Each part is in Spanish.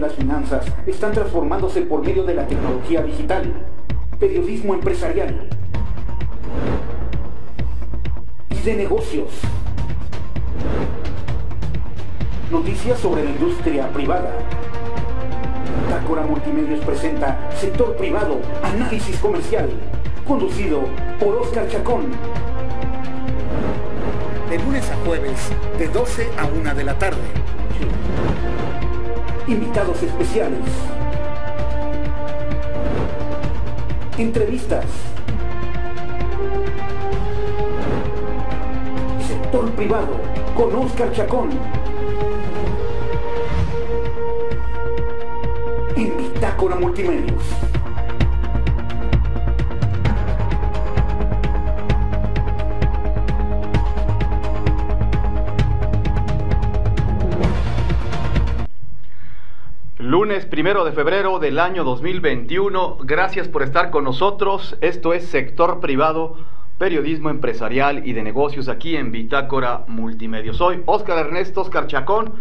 las finanzas están transformándose por medio de la tecnología digital, periodismo empresarial y de negocios. Noticias sobre la industria privada. Tácora Multimedios presenta Sector Privado, Análisis Comercial, conducido por Oscar Chacón. De lunes a jueves, de 12 a 1 de la tarde. Invitados especiales. Entrevistas. Sector privado con Oscar Chacón. En Bitácora Multimedios. Lunes primero de febrero del año 2021. Gracias por estar con nosotros. Esto es Sector Privado, Periodismo Empresarial y de Negocios aquí en Bitácora Multimedia. Soy Óscar Ernesto Oscar Chacón,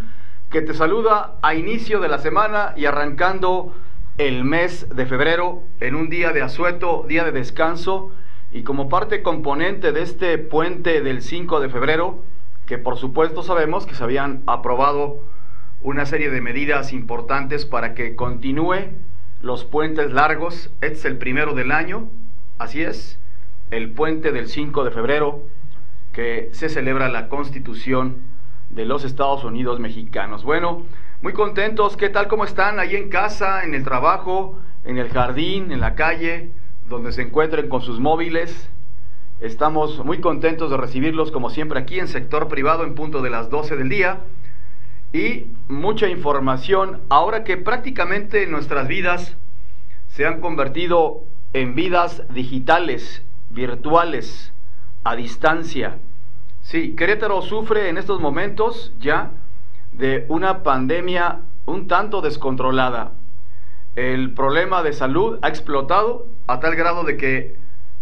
que te saluda a inicio de la semana y arrancando el mes de febrero en un día de asueto, día de descanso y como parte componente de este puente del 5 de febrero, que por supuesto sabemos que se habían aprobado una serie de medidas importantes para que continúe los puentes largos. Este es el primero del año, así es, el puente del 5 de febrero, que se celebra la constitución de los Estados Unidos mexicanos. Bueno, muy contentos, ¿qué tal? ¿Cómo están ahí en casa, en el trabajo, en el jardín, en la calle, donde se encuentren con sus móviles? Estamos muy contentos de recibirlos como siempre aquí en sector privado en punto de las 12 del día y mucha información ahora que prácticamente nuestras vidas se han convertido en vidas digitales, virtuales, a distancia. Sí, Querétaro sufre en estos momentos ya de una pandemia un tanto descontrolada. El problema de salud ha explotado a tal grado de que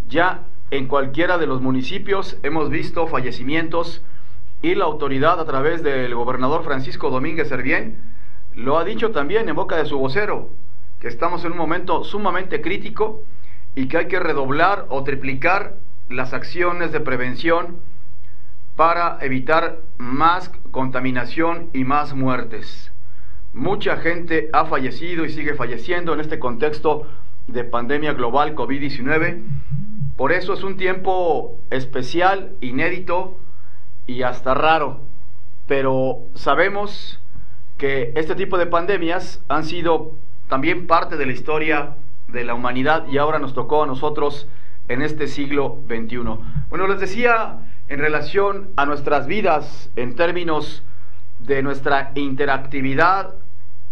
ya en cualquiera de los municipios hemos visto fallecimientos y la autoridad a través del gobernador Francisco Domínguez Servién lo ha dicho también en boca de su vocero, que estamos en un momento sumamente crítico y que hay que redoblar o triplicar las acciones de prevención para evitar más contaminación y más muertes. Mucha gente ha fallecido y sigue falleciendo en este contexto de pandemia global COVID-19. Por eso es un tiempo especial, inédito, y hasta raro, pero sabemos que este tipo de pandemias han sido también parte de la historia de la humanidad y ahora nos tocó a nosotros en este siglo XXI. Bueno, les decía en relación a nuestras vidas en términos de nuestra interactividad,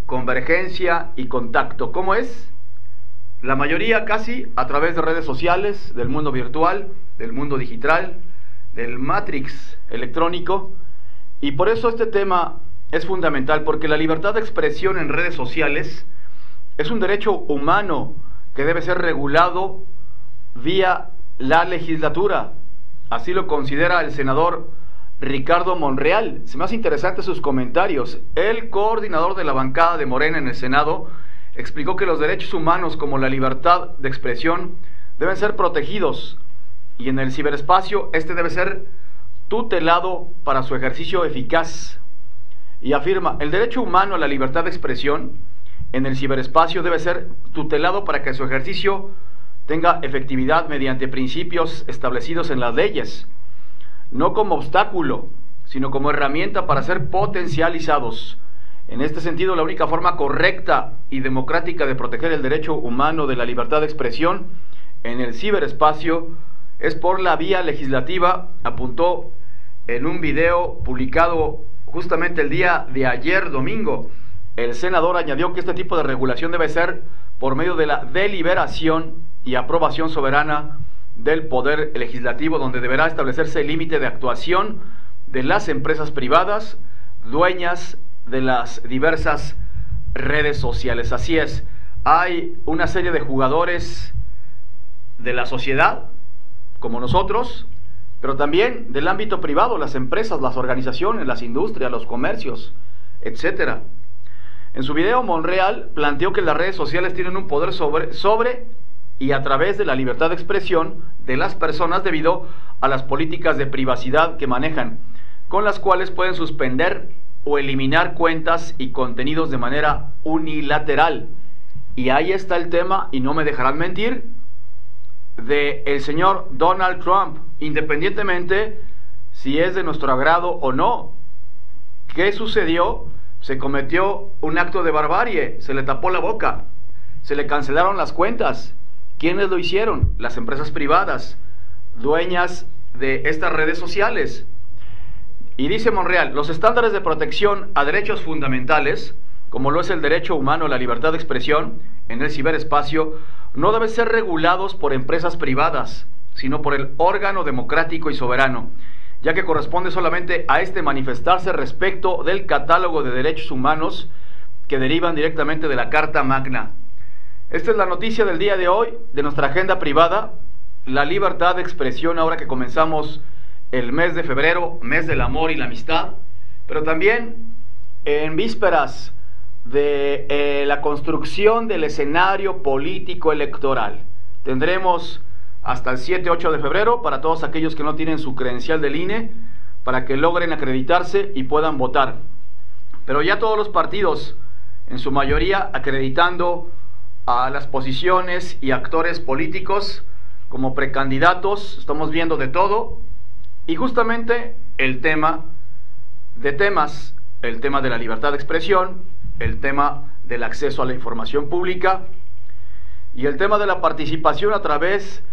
convergencia y contacto. ¿Cómo es? La mayoría casi a través de redes sociales, del mundo virtual, del mundo digital, del Matrix electrónico. Y por eso este tema es fundamental, porque la libertad de expresión en redes sociales es un derecho humano que debe ser regulado vía la legislatura. Así lo considera el senador Ricardo Monreal. Se me interesante sus comentarios. El coordinador de la bancada de Morena en el Senado explicó que los derechos humanos como la libertad de expresión deben ser protegidos y en el ciberespacio este debe ser tutelado para su ejercicio eficaz. Y afirma, el derecho humano a la libertad de expresión en el ciberespacio debe ser tutelado para que su ejercicio tenga efectividad mediante principios establecidos en las leyes, no como obstáculo, sino como herramienta para ser potencializados. En este sentido, la única forma correcta y democrática de proteger el derecho humano de la libertad de expresión en el ciberespacio es por la vía legislativa, apuntó en un video publicado justamente el día de ayer domingo. El senador añadió que este tipo de regulación debe ser por medio de la deliberación y aprobación soberana del Poder Legislativo, donde deberá establecerse el límite de actuación de las empresas privadas, dueñas de las diversas redes sociales. Así es, hay una serie de jugadores de la sociedad como nosotros, pero también del ámbito privado, las empresas, las organizaciones, las industrias, los comercios, etc. En su video, Monreal planteó que las redes sociales tienen un poder sobre, sobre y a través de la libertad de expresión de las personas debido a las políticas de privacidad que manejan, con las cuales pueden suspender o eliminar cuentas y contenidos de manera unilateral. Y ahí está el tema, y no me dejarán mentir, de el señor Donald Trump, independientemente si es de nuestro agrado o no. ¿Qué sucedió? Se cometió un acto de barbarie, se le tapó la boca, se le cancelaron las cuentas. ¿Quiénes lo hicieron? Las empresas privadas, dueñas de estas redes sociales. Y dice Monreal, los estándares de protección a derechos fundamentales, como lo es el derecho humano a la libertad de expresión en el ciberespacio, no deben ser regulados por empresas privadas, sino por el órgano democrático y soberano, ya que corresponde solamente a este manifestarse respecto del catálogo de derechos humanos que derivan directamente de la Carta Magna. Esta es la noticia del día de hoy de nuestra agenda privada, la libertad de expresión ahora que comenzamos el mes de febrero, mes del amor y la amistad, pero también en vísperas de eh, la construcción del escenario político electoral. Tendremos hasta el 7-8 de febrero para todos aquellos que no tienen su credencial del INE, para que logren acreditarse y puedan votar. Pero ya todos los partidos, en su mayoría acreditando a las posiciones y actores políticos como precandidatos, estamos viendo de todo, y justamente el tema de temas, el tema de la libertad de expresión, el tema del acceso a la información pública y el tema de la participación a través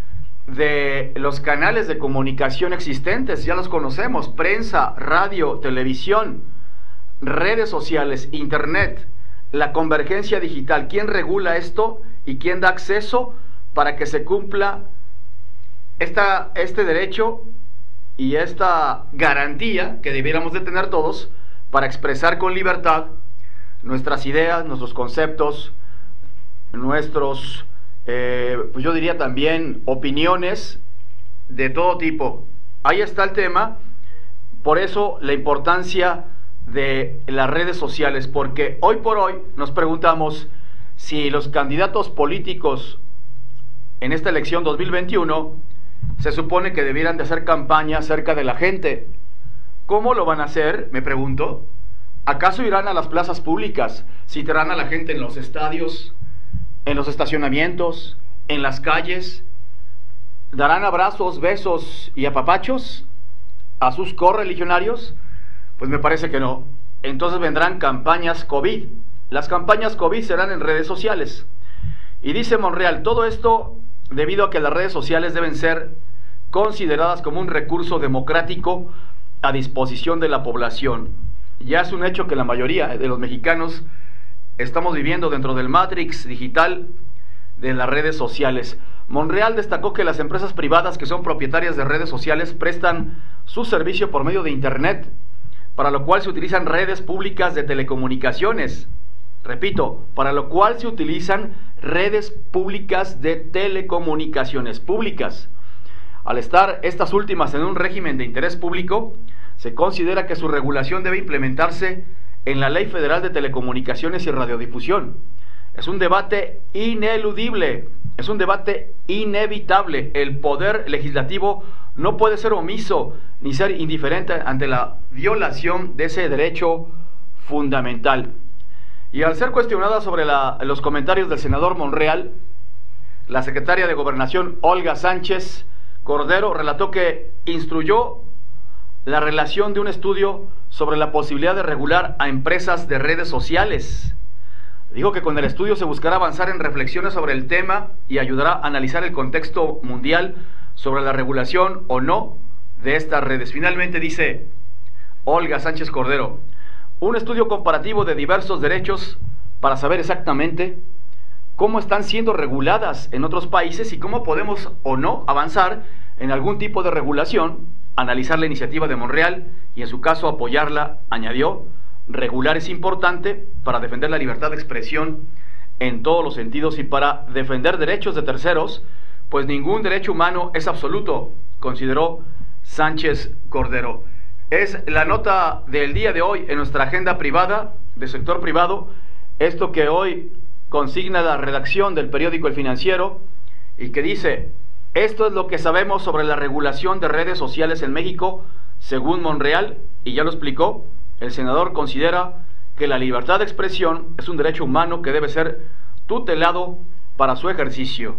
de los canales de comunicación existentes, ya los conocemos, prensa, radio, televisión, redes sociales, internet, la convergencia digital. ¿Quién regula esto y quién da acceso para que se cumpla esta, este derecho y esta garantía que debiéramos de tener todos para expresar con libertad nuestras ideas, nuestros conceptos, nuestros, eh, pues yo diría también opiniones de todo tipo. Ahí está el tema, por eso la importancia de las redes sociales, porque hoy por hoy nos preguntamos si los candidatos políticos en esta elección 2021 se supone que debieran de hacer campaña cerca de la gente. ¿Cómo lo van a hacer? Me pregunto. ¿Acaso irán a las plazas públicas? ¿Citarán a la gente en los estadios, en los estacionamientos, en las calles? ¿Darán abrazos, besos y apapachos a sus correligionarios? Pues me parece que no. Entonces vendrán campañas COVID. Las campañas COVID serán en redes sociales. Y dice Monreal, todo esto debido a que las redes sociales deben ser consideradas como un recurso democrático a disposición de la población. Ya es un hecho que la mayoría de los mexicanos estamos viviendo dentro del matrix digital de las redes sociales. Monreal destacó que las empresas privadas que son propietarias de redes sociales prestan su servicio por medio de Internet, para lo cual se utilizan redes públicas de telecomunicaciones Repito, para lo cual se utilizan redes públicas de telecomunicaciones públicas. Al estar estas últimas en un régimen de interés público, se considera que su regulación debe implementarse en la Ley Federal de Telecomunicaciones y Radiodifusión. Es un debate ineludible, es un debate inevitable. El poder legislativo no puede ser omiso ni ser indiferente ante la violación de ese derecho fundamental. Y al ser cuestionada sobre los comentarios del senador Monreal, la secretaria de Gobernación, Olga Sánchez Cordero, relató que instruyó la relación de un estudio sobre la posibilidad de regular a empresas de redes sociales. Dijo que con el estudio se buscará avanzar en reflexiones sobre el tema y ayudará a analizar el contexto mundial sobre la regulación o no de estas redes. Finalmente dice Olga Sánchez Cordero, un estudio comparativo de diversos derechos para saber exactamente cómo están siendo reguladas en otros países y cómo podemos o no avanzar en algún tipo de regulación, analizar la iniciativa de Monreal y en su caso apoyarla, añadió, regular es importante para defender la libertad de expresión en todos los sentidos y para defender derechos de terceros, pues ningún derecho humano es absoluto, consideró Sánchez Cordero. Es la nota del día de hoy en nuestra agenda privada, del sector privado, esto que hoy consigna la redacción del periódico El Financiero y que dice, esto es lo que sabemos sobre la regulación de redes sociales en México, según Monreal, y ya lo explicó, el senador considera que la libertad de expresión es un derecho humano que debe ser tutelado para su ejercicio.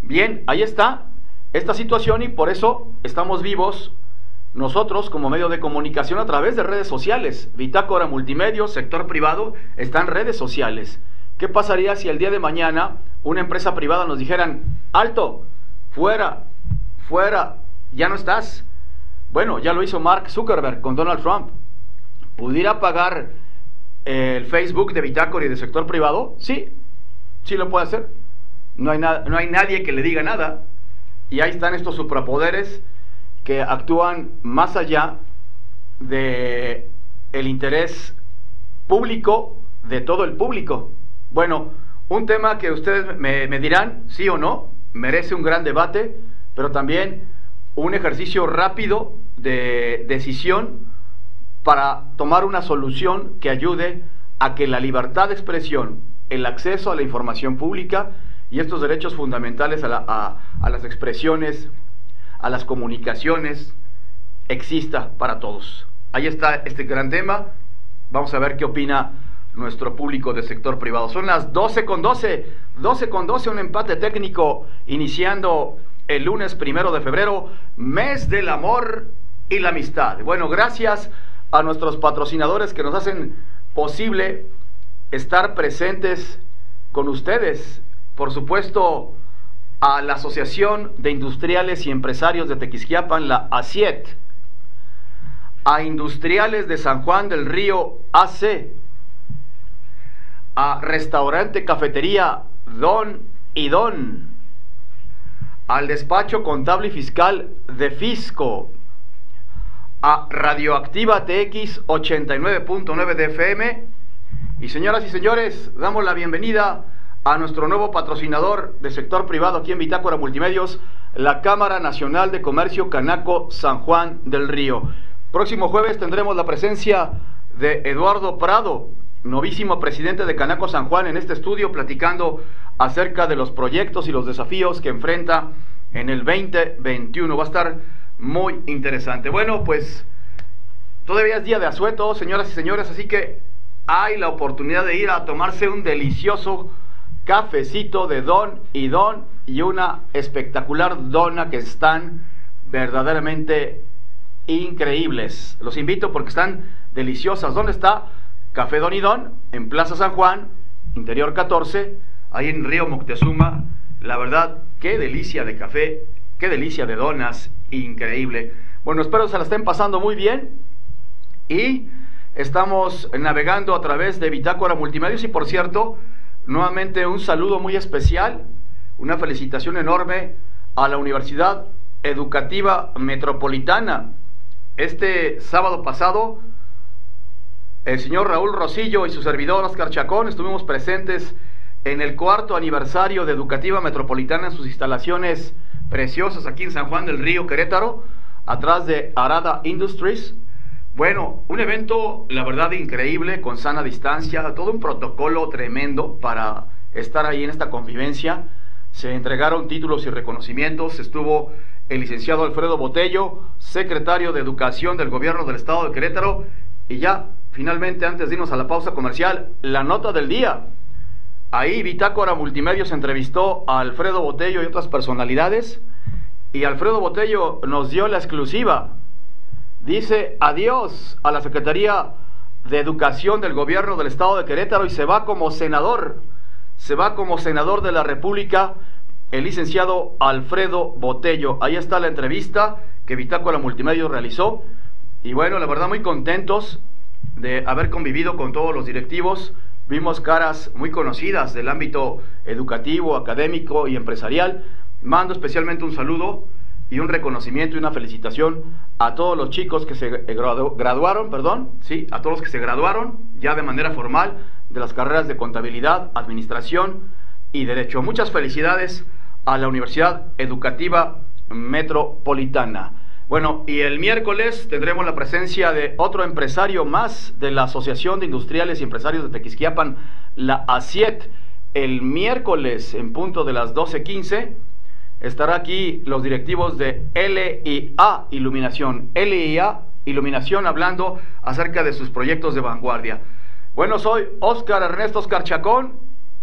Bien, ahí está esta situación y por eso estamos vivos nosotros como medio de comunicación a través de redes sociales. Bitácora Multimedia, sector privado, está en redes sociales. ¿Qué pasaría si el día de mañana una empresa privada nos dijeran, alto, fuera, fuera, ya no estás? Bueno, ya lo hizo Mark Zuckerberg con Donald Trump. ¿Pudiera pagar el Facebook de Bitácora y de sector privado? Sí, sí lo puede hacer. No hay, no hay nadie que le diga nada. Y ahí están estos suprapoderes que actúan más allá de el interés público de todo el público. Bueno, un tema que ustedes me dirán, sí o no, merece un gran debate, pero también un ejercicio rápido de decisión para tomar una solución que ayude a que la libertad de expresión, el acceso a la información pública y estos derechos fundamentales a, las expresiones, a las comunicaciones, exista para todos. Ahí está este gran tema. Vamos a ver qué opina nuestro público del sector privado. Son las 12 con 12, 12 con 12, un empate técnico iniciando el lunes primero de febrero, mes del amor y la amistad. Bueno, gracias a nuestros patrocinadores que nos hacen posible estar presentes con ustedes. Por supuesto, a la Asociación de Industriales y Empresarios de Tequisquiapan, la ACIET, a Industriales de San Juan del Río AC, a Restaurante Cafetería Don y Don, al Despacho Contable y Fiscal de Fisco, a Radioactiva TX 89.9 de FM. Y señoras y señores, damos la bienvenida a nuestro nuevo patrocinador de sector privado aquí en Bitácora Multimedios, la Cámara Nacional de Comercio Canaco San Juan del Río. Próximo jueves tendremos la presencia de Eduardo Prado, novísimo presidente de Canaco San Juan, en este estudio platicando acerca de los proyectos y los desafíos que enfrenta en el 2021. Va a estar muy interesante. Bueno, pues todavía es día de asueto, señoras y señores, así que hay la oportunidad de ir a tomarse un delicioso cafecito de don y don y una espectacular dona que están verdaderamente increíbles. Los invito porque están deliciosas. ¿Dónde está? Café Don y Don, en Plaza San Juan, Interior 14, ahí en Río Moctezuma. La verdad, qué delicia de café, qué delicia de donas increíble. Bueno, espero se la estén pasando muy bien y estamos navegando a través de Bitácora Multimedios y por cierto, nuevamente un saludo muy especial, una felicitación enorme a la Universidad Educativa Metropolitana. Este sábado pasado, el señor Raúl Rosillo y su servidor Oscar Chacón estuvimos presentes en el cuarto aniversario de Educativa Metropolitana en sus instalaciones preciosas aquí en San Juan del Río, Querétaro, atrás de Arada Industries. Bueno, un evento, la verdad, increíble, con sana distancia, todo un protocolo tremendo para estar ahí en esta convivencia. Se entregaron títulos y reconocimientos, estuvo el licenciado Alfredo Botello, secretario de Educación del Gobierno del Estado de Querétaro, y ya, finalmente, antes de irnos a la pausa comercial, la nota del día. Ahí Bitácora Multimedios entrevistó a Alfredo Botello y otras personalidades y Alfredo Botello nos dio la exclusiva. Dice adiós a la Secretaría de Educación del Gobierno del Estado de Querétaro y se va como senador. Se va como senador de la República el licenciado Alfredo Botello. Ahí está la entrevista que Bitácora Multimedios realizó. Y bueno, la verdad muy contentos de haber convivido con todos los directivos Vimos caras muy conocidas del ámbito educativo, académico y empresarial. Mando especialmente un saludo y un reconocimiento y una felicitación a todos los chicos que se graduaron, perdón, sí, a todos los que se graduaron ya de manera formal de las carreras de contabilidad, administración y derecho. Muchas felicidades a la Universidad Educativa Metropolitana. Bueno, y el miércoles tendremos la presencia de otro empresario más de la Asociación de Industriales y Empresarios de Tequisquiapan, la ASIET. El miércoles, en punto de las 12.15, estará aquí los directivos de LIA Iluminación. LIA Iluminación hablando acerca de sus proyectos de vanguardia. Bueno, soy Oscar Ernesto Oscar Chacón.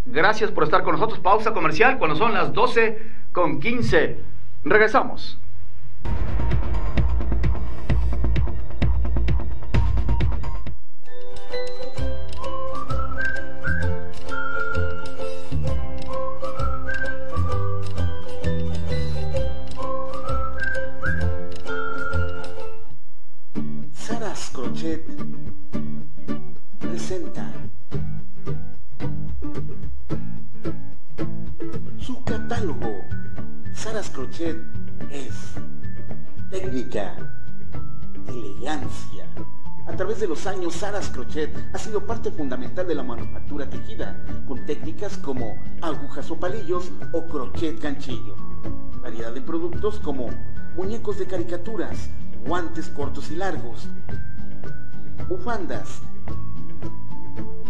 Gracias por estar con nosotros. Pausa comercial cuando son las 12 con 15. Regresamos. Saras Crochet presenta su catálogo. Saras Crochet es técnica, elegancia. A través de los años, Saras Crochet ha sido parte fundamental de la manufactura tejida, con técnicas como agujas o palillos o crochet ganchillo. Variedad de productos como muñecos de caricaturas, guantes cortos y largos, bufandas,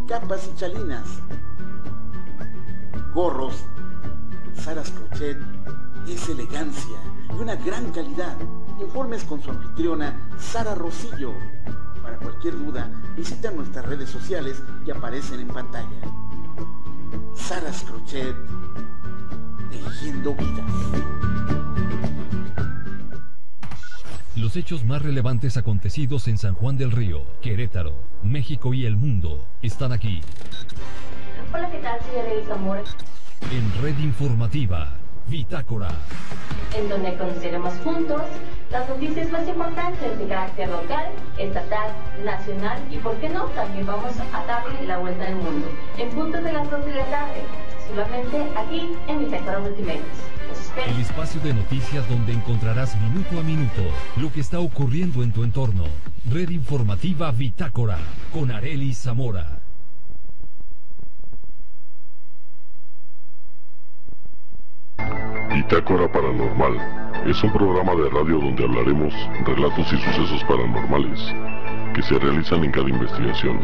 capas y chalinas, gorros. Saras Crochet es elegancia y una gran calidad. Informes con su anfitriona Sara Rosillo. Para cualquier duda, visita nuestras redes sociales que aparecen en pantalla. Saras Crochet, tejiendo vidas. Los hechos más relevantes acontecidos en San Juan del Río, Querétaro, México y el mundo están aquí. Hola, ¿qué tal? Soy Arely Zamora, En Red Informativa, Bitácora. en donde conoceremos juntos las noticias más importantes de carácter local, estatal, nacional y, por qué no, también vamos a darle la vuelta al mundo. En punto de las 2 de la tarde, solamente aquí en Bitácora espero. El espacio de noticias donde encontrarás minuto a minuto lo que está ocurriendo en tu entorno. Red Informativa Bitácora con Areli Zamora. Bitácora Paranormal es un programa de radio donde hablaremos relatos y sucesos paranormales que se realizan en cada investigación.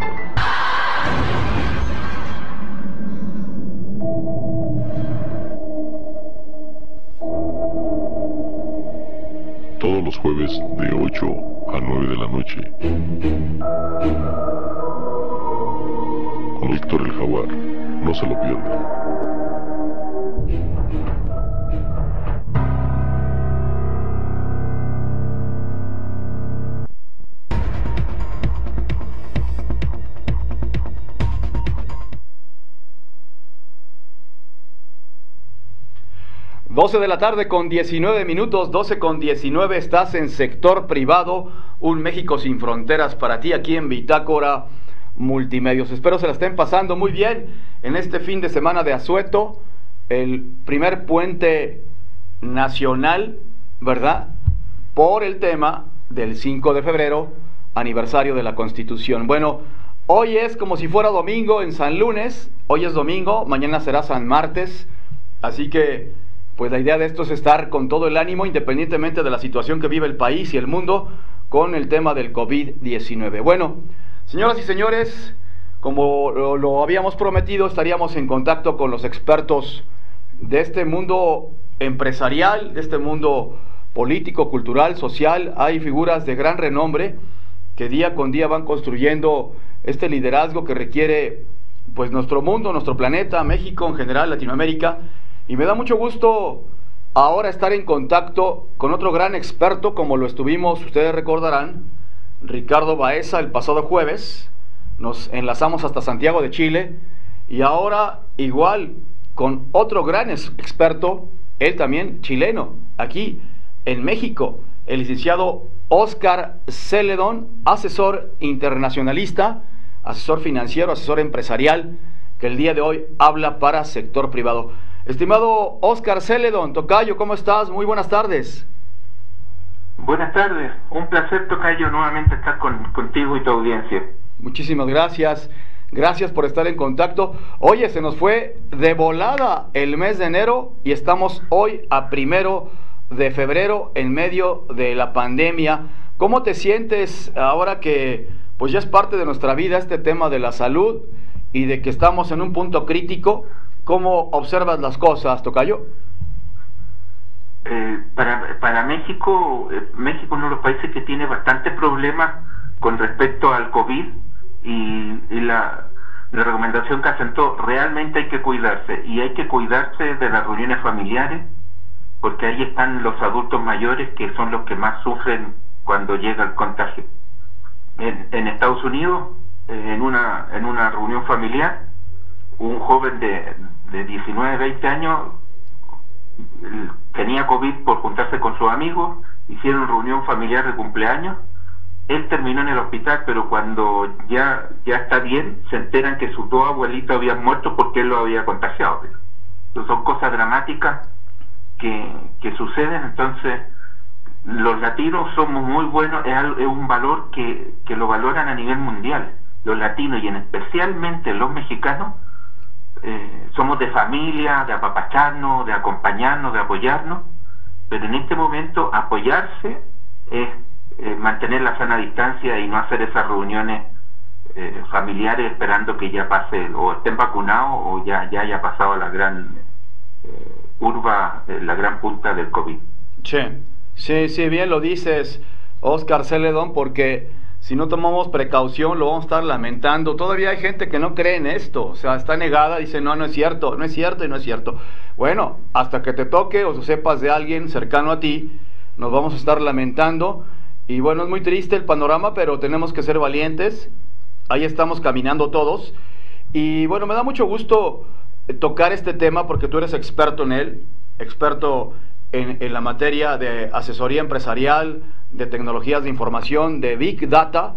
Todos los jueves de 8 a 9 de la noche. Con Víctor el Jaguar. No se lo pierdan. Doce de la tarde con 19 minutos, 12 con 19, estás en sector privado, un México sin fronteras para ti aquí en Bitácora Multimedios. Espero se la estén pasando muy bien en este fin de semana de Asueto, el primer puente nacional, ¿verdad? Por el tema del 5 de febrero, aniversario de la Constitución. Bueno, hoy es como si fuera domingo en San Lunes, hoy es domingo, mañana será San Martes, así que pues la idea de esto es estar con todo el ánimo, independientemente de la situación que vive el país y el mundo, con el tema del COVID-19. Bueno, señoras y señores, como lo, lo habíamos prometido, estaríamos en contacto con los expertos de este mundo empresarial, de este mundo político, cultural, social. Hay figuras de gran renombre que día con día van construyendo este liderazgo que requiere pues nuestro mundo, nuestro planeta, México en general, Latinoamérica. Y me da mucho gusto ahora estar en contacto con otro gran experto, como lo estuvimos, ustedes recordarán, Ricardo Baeza el pasado jueves. Nos enlazamos hasta Santiago de Chile. Y ahora igual con otro gran ex- experto, él también chileno, aquí en México, el licenciado Oscar Celedón, asesor internacionalista, asesor financiero, asesor empresarial, que el día de hoy habla para sector privado. Estimado Oscar Celedón, Tocayo, ¿cómo estás? Muy buenas tardes. Buenas tardes, un placer Tocayo nuevamente estar con, contigo y tu audiencia. Muchísimas gracias. Gracias por estar en contacto. Oye, se nos fue de volada el mes de enero y estamos hoy a primero de febrero en medio de la pandemia. ¿Cómo te sientes ahora que pues ya es parte de nuestra vida este tema de la salud y de que estamos en un punto crítico? ¿Cómo observas las cosas, Tocayo? Eh, para, para México, eh, México es uno de los países que tiene bastantes problemas con respecto al COVID y, la, la, recomendación que asentó, realmente hay que cuidarse y hay que cuidarse de las reuniones familiares porque ahí están los adultos mayores que son los que más sufren cuando llega el contagio. En, en Estados Unidos, eh, en, una, en una reunión familiar, un joven de, de 19, 20 años tenía COVID por juntarse con sus amigos, hicieron reunión familiar de cumpleaños, él terminó en el hospital, pero cuando ya, ya está bien, se enteran que sus dos abuelitos habían muerto porque él lo había contagiado. Son cosas dramáticas que, que suceden, entonces los latinos somos muy buenos, es, es un valor que, que lo valoran a nivel mundial. Los latinos y en especialmente los mexicanos eh, somos de familia, de apapacharnos, de acompañarnos, de apoyarnos, pero en este momento apoyarse es eh, mantener la sana distancia y no hacer esas reuniones eh, familiares esperando que ya pase o estén vacunados o ya, ya haya pasado la gran curva, la gran punta del COVID. Sí, sí, sí, bien lo dices, Oscar Celedón, porque si no tomamos precaución, lo vamos a estar lamentando. Todavía hay gente que no cree en esto, o sea, está negada, dice, no, no es cierto, no es cierto y no es cierto. Bueno, hasta que te toque o sepas de alguien cercano a ti, nos vamos a estar lamentando. Y bueno, es muy triste el panorama, pero tenemos que ser valientes. Ahí estamos caminando todos. Y bueno, me da mucho gusto tocar este tema porque tú eres experto en él, experto en, la materia de asesoría empresarial, de tecnologías de información, de Big Data.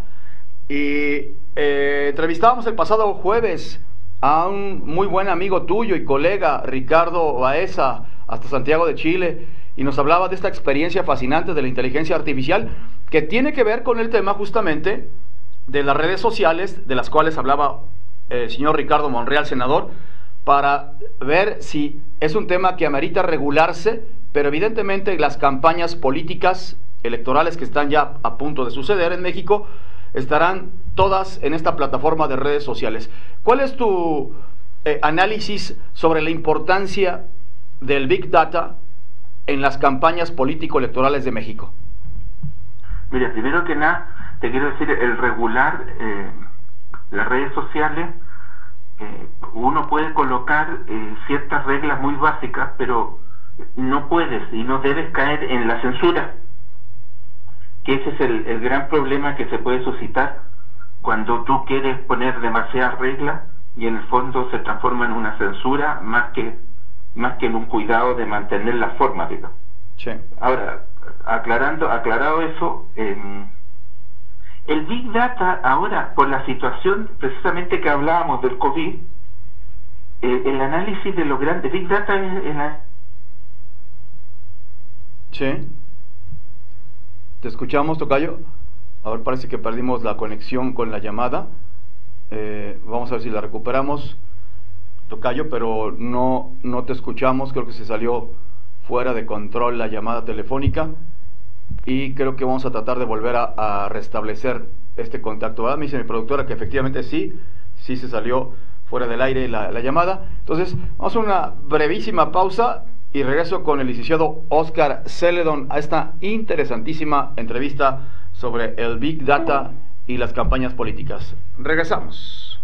Y eh, entrevistábamos el pasado jueves a un muy buen amigo tuyo y colega, Ricardo Baeza, hasta Santiago de Chile, y nos hablaba de esta experiencia fascinante de la inteligencia artificial que tiene que ver con el tema justamente de las redes sociales, de las cuales hablaba el señor Ricardo Monreal, senador, para ver si es un tema que amerita regularse pero evidentemente las campañas políticas electorales que están ya a punto de suceder en México estarán todas en esta plataforma de redes sociales. ¿Cuál es tu eh, análisis sobre la importancia del Big Data en las campañas político-electorales de México? Mira, primero que nada, te quiero decir, el regular eh, las redes sociales, eh, uno puede colocar ciertas reglas muy básicas, pero no puedes y no debes caer en la censura, que ese es el, gran problema que se puede suscitar cuando tú quieres poner demasiadas reglas y en el fondo se transforma en una censura más que más que en un cuidado de mantener la forma, digamos. Ahora, aclarando, aclarado eso, em, el Big Data ahora, por la situación precisamente que hablábamos del COVID, eh, el análisis de los grandes Big Data es, la Sí. ¿Te escuchamos, Tocayo? A ver, parece que perdimos la conexión con la llamada. Eh, vamos a ver si la recuperamos, Tocayo, pero no, no te escuchamos. Creo que se salió fuera de control la llamada telefónica. Y creo que vamos a tratar de volver a, restablecer este contacto. Me dice mi productora que efectivamente sí, sí se salió fuera del aire la, la llamada. Entonces, vamos a una brevísima pausa y regreso con el licenciado Oscar Celedon a esta interesantísima entrevista sobre el Big Data y las campañas políticas. Regresamos.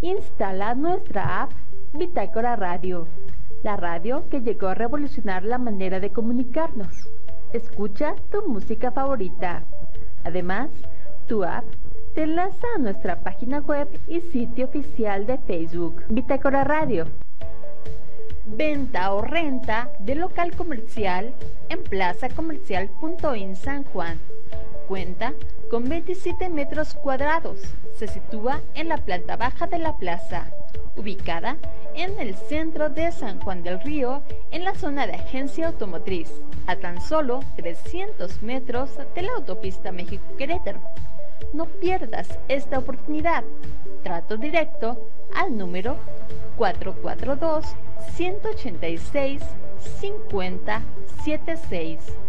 Instala nuestra app Bitácora Radio, la radio que llegó a revolucionar la manera de comunicarnos. Escucha tu música favorita. Además, tu app te enlaza a nuestra página web y sitio oficial de Facebook, Bitácora Radio. Venta o renta de local comercial en Plaza Comercial.in San Juan. Cuenta con 27 metros cuadrados. Se sitúa en la planta baja de la plaza, ubicada en el centro de San Juan del Río, en la zona de agencia automotriz, a tan solo 300 metros de la autopista México-Querétaro. No pierdas esta oportunidad. Trato directo al número 442 186 5076.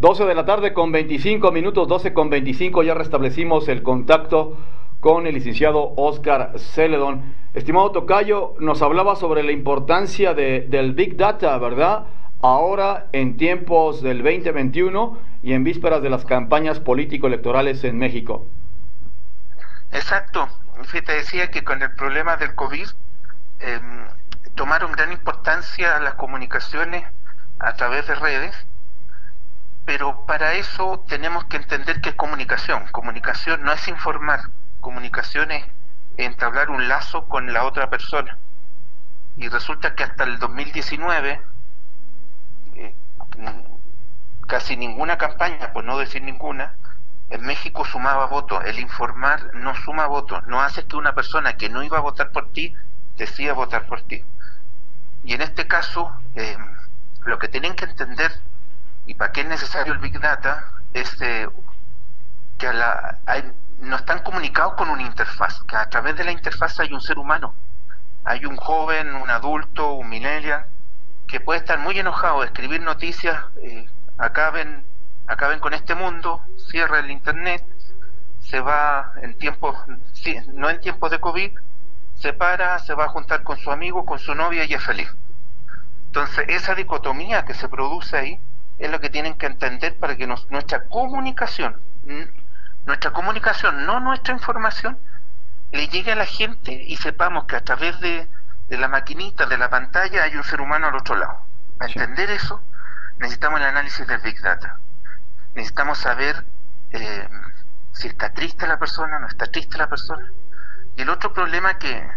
12 de la tarde con 25 minutos, 12 con 25, ya restablecimos el contacto con el licenciado Oscar Celedon. Estimado Tocayo, nos hablaba sobre la importancia de, del Big Data, ¿verdad? Ahora en tiempos del 2021 y en vísperas de las campañas político-electorales en México. Exacto. Te decía que con el problema del COVID em, tomaron gran importancia las comunicaciones a través de redes pero para eso tenemos que entender que es comunicación. Comunicación no es informar, comunicación es entablar un lazo con la otra persona. Y resulta que hasta el 2019 eh, casi ninguna campaña, por no decir ninguna, en México sumaba votos. El informar no suma votos, no hace que una persona que no iba a votar por ti decida votar por ti. Y en este caso, eh, lo que tienen que entender ¿Y para qué es necesario el Big Data? Es eh, que no están comunicados con una interfaz, que a través de la interfaz hay un ser humano, hay un joven, un adulto, un millennial, que puede estar muy enojado, escribir noticias, eh, acaben, acaben con este mundo, cierra el internet, se va en tiempos, no en tiempos de COVID, se para, se va a juntar con su amigo, con su novia y es feliz. Entonces, esa dicotomía que se produce ahí es lo que tienen que entender para que nuestra comunicación, nuestra comunicación, no nuestra información, le llegue a la gente y sepamos que a través de, la maquinita, de la pantalla, hay un ser humano al otro lado. Para entender eso, necesitamos el análisis del Big Data. Necesitamos saber eh, si está triste la persona, no está triste la persona. Y el otro problema que,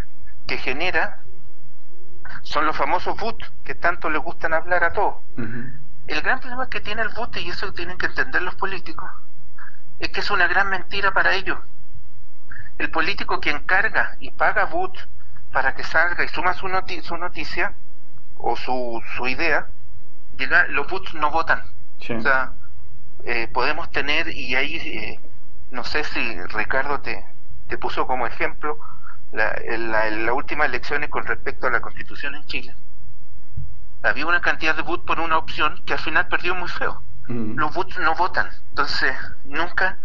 que genera son los famosos boot que tanto le gustan hablar a todos. El gran problema que tiene el bote, y eso tienen que entender los políticos, es que es una gran mentira para ellos. El político que encarga y paga boot para que salga y suma su, su noticia o su, su idea, llega, los boots no votan. O sea, eh, podemos tener, y ahí eh, no sé si Ricardo te, te puso como ejemplo la, la, la última elecciones con respecto a la constitución en Chile había una cantidad de votos por una opción que al final perdió muy feo. Los votos no votan. Entonces, nunca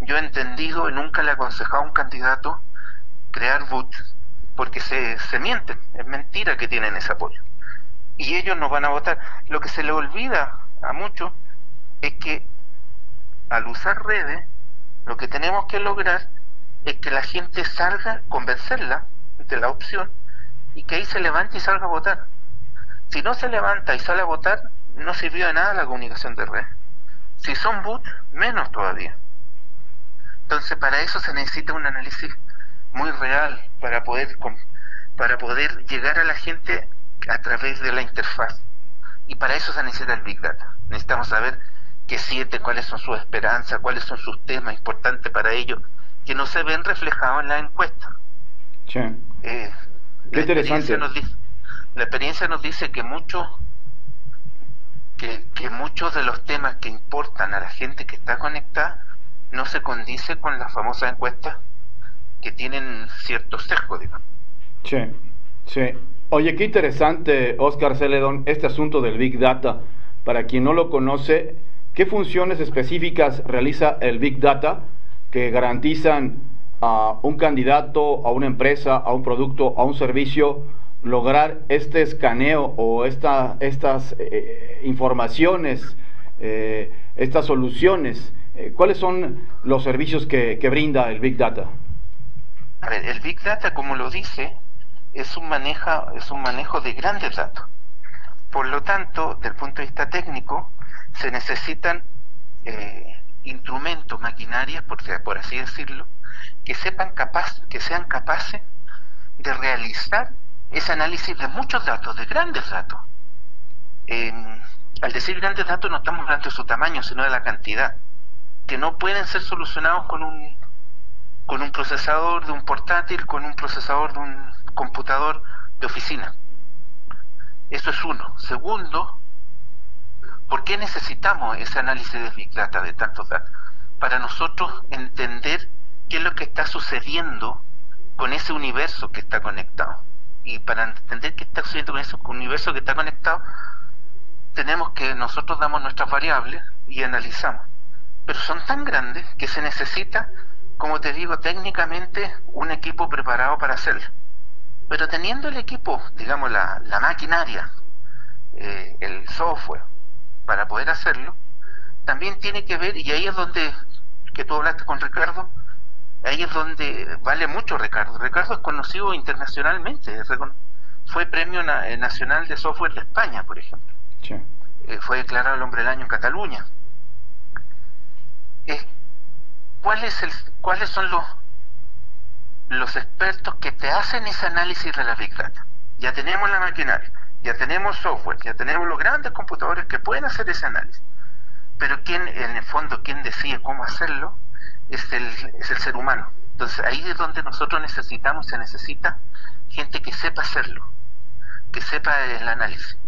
yo he entendido y nunca le he aconsejado a un candidato crear votos porque se, se mienten. Es mentira que tienen ese apoyo. Y ellos no van a votar. Lo que se le olvida a muchos es que al usar redes, lo que tenemos que lograr es que la gente salga, convencerla de la opción y que ahí se levante y salga a votar. Si no se levanta y sale a votar, no sirvió de nada la comunicación de red. Si son boot, menos todavía. Entonces, para eso se necesita un análisis muy real para poder para poder llegar a la gente a través de la interfaz. Y para eso se necesita el Big Data. Necesitamos saber qué sienten, cuáles son sus esperanzas, cuáles son sus temas importantes para ellos, que no se ven reflejados en la encuesta. Sí. Eh, qué interesante. Nos dice, la experiencia nos dice que muchos que, muchos de los temas que importan a la gente que está conectada no se condice con las famosas encuestas que tienen cierto sesgo, digamos. Sí, sí. Oye, qué interesante, Oscar Celedón, este asunto del Big Data. Para quien no lo conoce, ¿qué funciones específicas realiza el Big Data que garantizan a un candidato, a una empresa, a un producto, a un servicio lograr este escaneo o esta, estas eh, informaciones, eh, estas soluciones? Eh, ¿Cuáles son los servicios que, brinda el Big Data? A ver, el Big Data, como lo dice, es un, maneja, es un manejo de grandes datos. Por lo tanto, desde el punto de vista técnico, se necesitan instrumentos, maquinarias, por, por así decirlo, que sepan capaz, que sean capaces de realizar ese análisis de muchos datos, de grandes datos. al decir grandes datos no estamos hablando de su tamaño, sino de la cantidad, que no pueden ser solucionados con un, con un procesador de un portátil, con un procesador de un computador de oficina. Eso es uno. Segundo, ¿por qué necesitamos ese análisis de Big Data, de tantos datos? Para nosotros entender qué es lo que está sucediendo con ese universo que está conectado. Y para entender qué está sucediendo con ese universo que está conectado, tenemos que nosotros damos nuestras variables y analizamos. Pero son tan grandes que se necesita, como te digo, técnicamente un equipo preparado para hacerlo. Pero teniendo el equipo, digamos, la, maquinaria, eh, el software, para poder hacerlo, también tiene que ver, y ahí es donde, que tú hablaste con Ricardo, ahí es donde vale mucho Ricardo. Ricardo es conocido internacionalmente, fue premio eh, nacional de software de España, por ejemplo. Eh, fue declarado el hombre del año en Cataluña. ¿cuál es el, ¿Cuáles son los, los expertos que te hacen ese análisis de la Big Data? Ya tenemos la maquinaria, ya tenemos software, ya tenemos los grandes computadores que pueden hacer ese análisis. Pero quién, en el fondo, quién decide cómo hacerlo es el, es el ser humano. Entonces ahí es donde nosotros necesitamos, se necesita gente que sepa hacerlo, que sepa el análisis.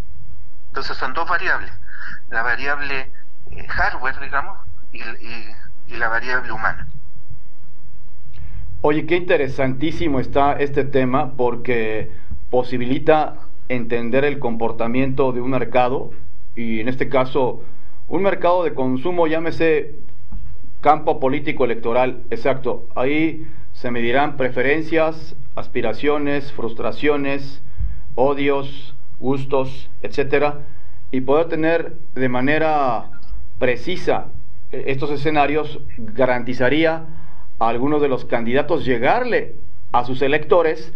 Entonces son dos variables, la variable eh, hardware, digamos, y, y la variable humana. Oye, qué interesantísimo está este tema porque posibilita entender el comportamiento de un mercado y en este caso un mercado de consumo, llámese campo político electoral, exacto. Ahí se medirán preferencias, aspiraciones, frustraciones, odios, gustos, etcétera, y poder tener de manera precisa eh, estos escenarios garantizaría a algunos de los candidatos llegarle a sus electores.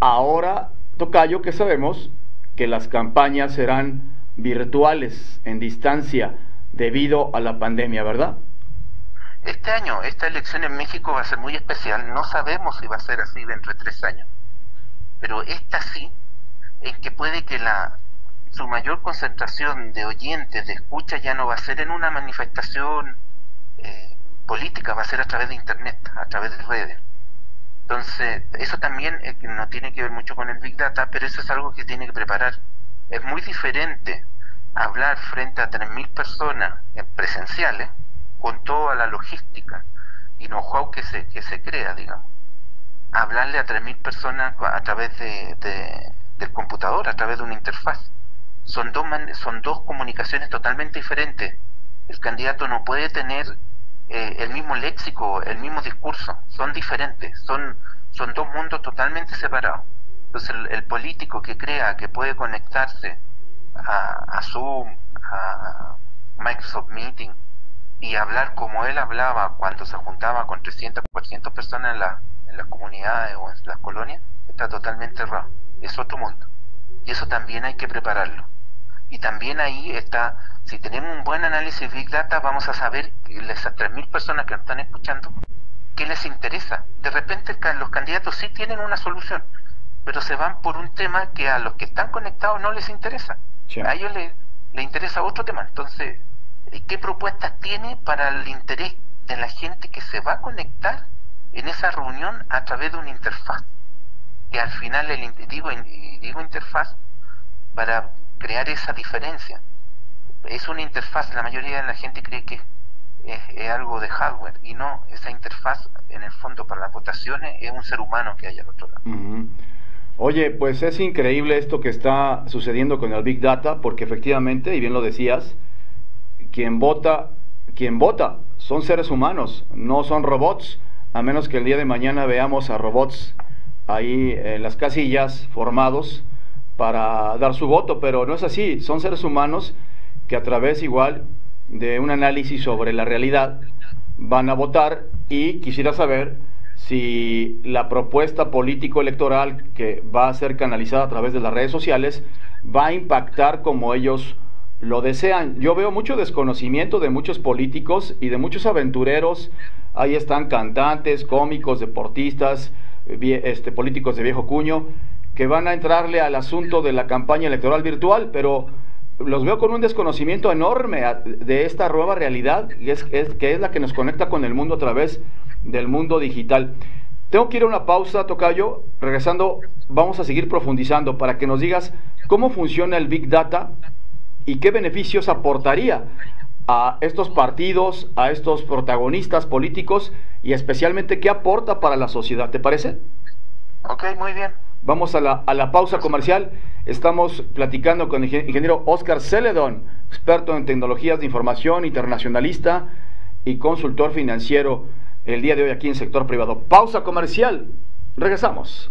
Ahora, Tocayo, que sabemos que las campañas serán virtuales, en distancia, debido a la pandemia, ¿verdad? Este año, esta elección en México va a ser muy especial. No sabemos si va a ser así dentro de tres años. Pero esta sí, es que puede que la su mayor concentración de oyentes, de escucha, ya no va a ser en una manifestación eh, política, va a ser a través de Internet, a través de redes. Entonces, eso también no tiene que ver mucho con el Big Data, pero eso es algo que tiene que preparar. Es muy diferente hablar frente a 3.000 personas presenciales con toda la logística y know-how que se, que se crea, digamos. Hablarle a 3.000 personas a través de, del computador, a través de una interfaz. Son dos, son dos comunicaciones totalmente diferentes. El candidato no puede tener eh, el mismo léxico, el mismo discurso, son diferentes, son, son dos mundos totalmente separados. Entonces el, político que crea que puede conectarse a, a Zoom, a Microsoft Meeting, y hablar como él hablaba cuando se juntaba con 300, 400 personas en, la, en las comunidades o en las colonias, está totalmente errado. Es otro mundo. Y eso también hay que prepararlo. Y también ahí está, si tenemos un buen análisis Big Data, vamos a saber, esas 3.000 personas que nos están escuchando, qué les interesa. De repente los candidatos sí tienen una solución, pero se van por un tema que a los que están conectados no les interesa. A ellos les, les interesa otro tema. Entonces, ¿qué propuestas tiene para el interés de la gente que se va a conectar en esa reunión a través de una interfaz? Que al final, el, digo, digo interfaz para crear esa diferencia. Es una interfaz, la mayoría de la gente cree que es, algo de hardware y no, esa interfaz en el fondo para las votaciones es un ser humano que hay al otro lado. Oye, pues es increíble esto que está sucediendo con el Big Data, porque efectivamente, y bien lo decías, quien vota, quien vota son seres humanos, no son robots, a menos que el día de mañana veamos a robots ahí en las casillas formados para dar su voto, pero no es así, son seres humanos que a través igual de un análisis sobre la realidad van a votar y quisiera saber si la propuesta político-electoral que va a ser canalizada a través de las redes sociales va a impactar como ellos lo desean. Yo veo mucho desconocimiento de muchos políticos y de muchos aventureros. Ahí están cantantes, cómicos, deportistas, este, políticos de viejo cuño, que van a entrarle al asunto de la campaña electoral virtual, pero los veo con un desconocimiento enorme de esta nueva realidad, que es, que es la que nos conecta con el mundo a través del mundo digital. Tengo que ir a una pausa, Tocayo. Regresando, vamos a seguir profundizando para que nos digas cómo funciona el Big Data y qué beneficios aportaría a estos partidos, a estos protagonistas políticos y especialmente qué aporta para la sociedad. ¿Te parece? Ok, muy bien. Vamos a la, a la pausa comercial. Estamos platicando con el ingeniero Oscar Celedon, experto en tecnologías de información, internacionalista y consultor financiero el día de hoy aquí en sector privado. Pausa comercial. Regresamos.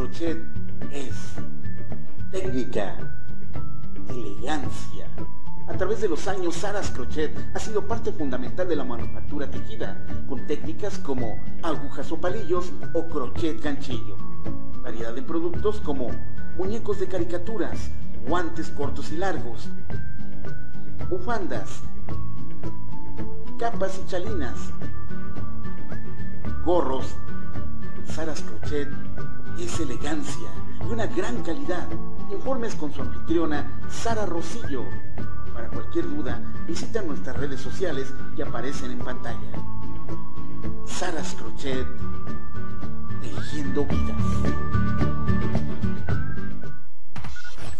Crochet es técnica, elegancia. A través de los años, Saras Crochet ha sido parte fundamental de la manufactura tejida, con técnicas como agujas o palillos o crochet ganchillo. Variedad de productos como muñecos de caricaturas, guantes cortos y largos, bufandas, capas y chalinas, gorros. Saras Crochet es elegancia y una gran calidad. Informes con su anfitriona Sara Rosillo. Para cualquier duda, visita nuestras redes sociales que aparecen en pantalla. Saras Crochet, tejiendo vidas.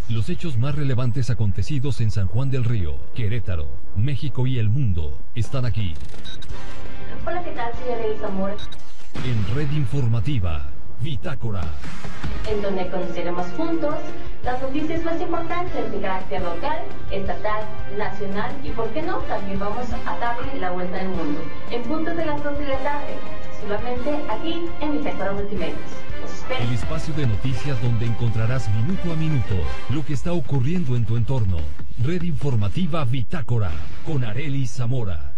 Los hechos más relevantes acontecidos en San Juan del Río, Querétaro, México y el mundo están aquí. Hola, ¿qué tal? Soy Arely Zamora. En Red Informativa, Bitácora. En donde conoceremos juntos las noticias más importantes de carácter local, estatal, nacional y, por qué no, también vamos a darle la vuelta al mundo. En punto de las 2 de la tarde, solamente aquí en Bitácora Multimedios. El espacio de noticias donde encontrarás minuto a minuto lo que está ocurriendo en tu entorno. Red Informativa Bitácora con Areli Zamora.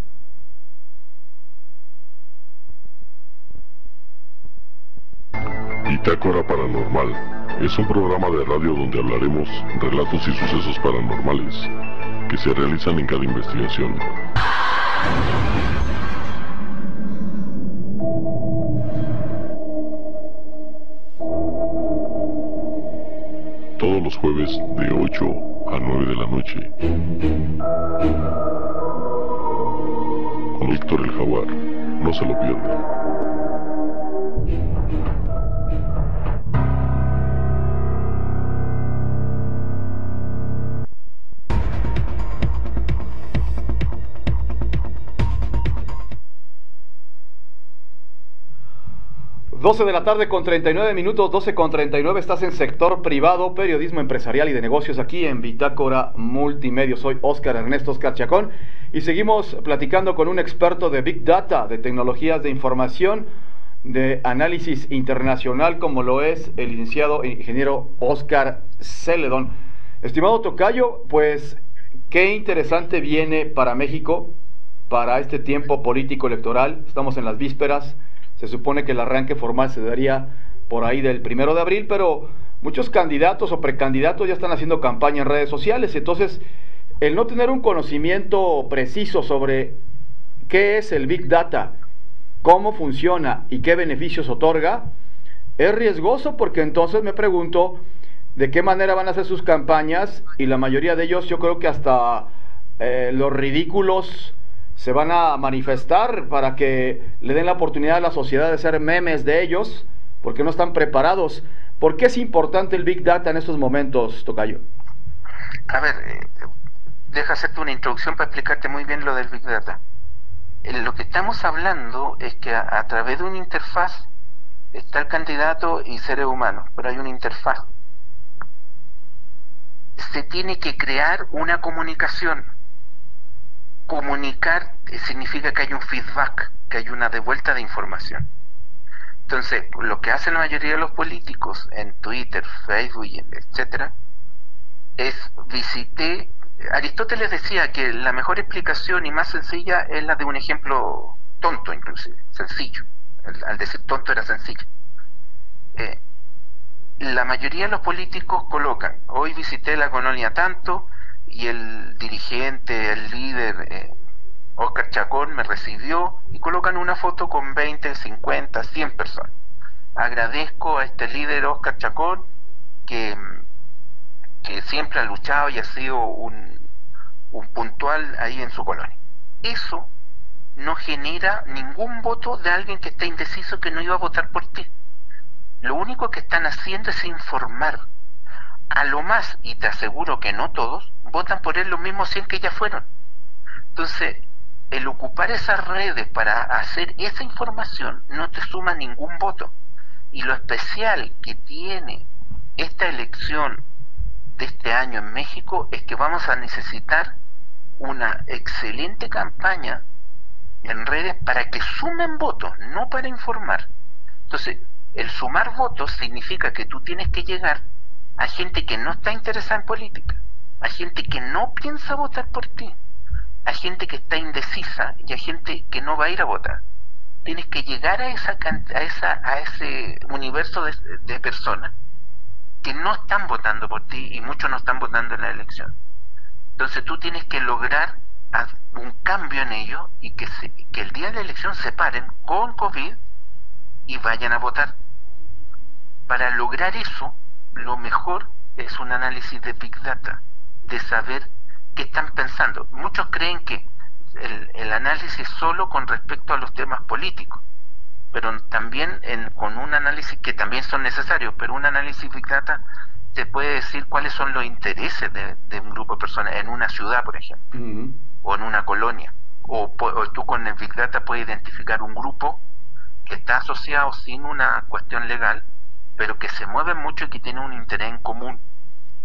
Bitácora Paranormal es un programa de radio donde hablaremos relatos y sucesos paranormales que se realizan en cada investigación. todos los jueves de 8 a 9 de la noche. Con Víctor el Jaguar. No se lo pierdan. 12 de la tarde con 39 minutos, 12 con 39, estás en sector privado, periodismo empresarial y de negocios aquí en Bitácora Multimedia. Soy Oscar Ernesto Oscar Chacón y seguimos platicando con un experto de Big Data, de tecnologías de información, de análisis internacional, como lo es el licenciado ingeniero Oscar Celedón. Estimado Tocayo, pues qué interesante viene para México, para este tiempo político electoral. Estamos en las vísperas se supone que el arranque formal se daría por ahí del primero de abril, pero muchos candidatos o precandidatos ya están haciendo campaña en redes sociales. Entonces, el no tener un conocimiento preciso sobre qué es el Big Data, cómo funciona y qué beneficios otorga, es riesgoso porque entonces me pregunto de qué manera van a hacer sus campañas y la mayoría de ellos yo creo que hasta eh, los ridículos se van a manifestar para que le den la oportunidad a la sociedad de ser memes de ellos, porque no están preparados. ¿Por qué es importante el Big Data en estos momentos, Tocayo? A ver, eh, deja hacerte una introducción para explicarte muy bien lo del Big Data. lo que estamos hablando es que a, través de una interfaz está el candidato y seres humanos, pero hay una interfaz. Se tiene que crear una comunicación comunicar significa que hay un feedback, que hay una devuelta de información. Entonces, lo que hacen la mayoría de los políticos en Twitter, Facebook, etcétera, es visité. Aristóteles decía que la mejor explicación y más sencilla es la de un ejemplo tonto, inclusive, sencillo. Al decir tonto era sencillo. Eh, la mayoría de los políticos colocan, hoy visité la colonia tanto y el dirigente, el líder, eh, Oscar Chacón, me recibió y colocan una foto con 20, 50, 100 personas. Agradezco a este líder, Oscar Chacón, que, que siempre ha luchado y ha sido un, un puntual ahí en su colonia. Eso no genera ningún voto de alguien que está indeciso que no iba a votar por ti lo único que están haciendo es informar. A lo más, y te aseguro que no todos, votan por él los mismos 100 que ya fueron. Entonces, el ocupar esas redes para hacer esa información no te suma ningún voto. Y lo especial que tiene esta elección de este año en México es que vamos a necesitar una excelente campaña en redes para que sumen votos, no para informar. Entonces, el sumar votos significa que tú tienes que llegar a gente que no está interesada en política, a gente que no piensa votar por ti, a gente que está indecisa y a gente que no va a ir a votar. Tienes que llegar a esa a esa ese universo de, de personas que no están votando por ti y muchos no están votando en la elección. Entonces tú tienes que lograr un cambio en ello y que, se, que el día de la elección se paren con COVID y vayan a votar. Para lograr eso, lo mejor es un análisis de Big Data, de saber qué están pensando. Muchos creen que el, el análisis solo con respecto a los temas políticos, pero también en, con un análisis que también son necesarios, pero un análisis Big Data te puede decir cuáles son los intereses de, de un grupo de personas en una ciudad, por ejemplo, o en una colonia. O, o, tú con el Big Data puedes identificar un grupo que está asociado sin una cuestión legal pero que se mueven mucho y que tienen un interés en común.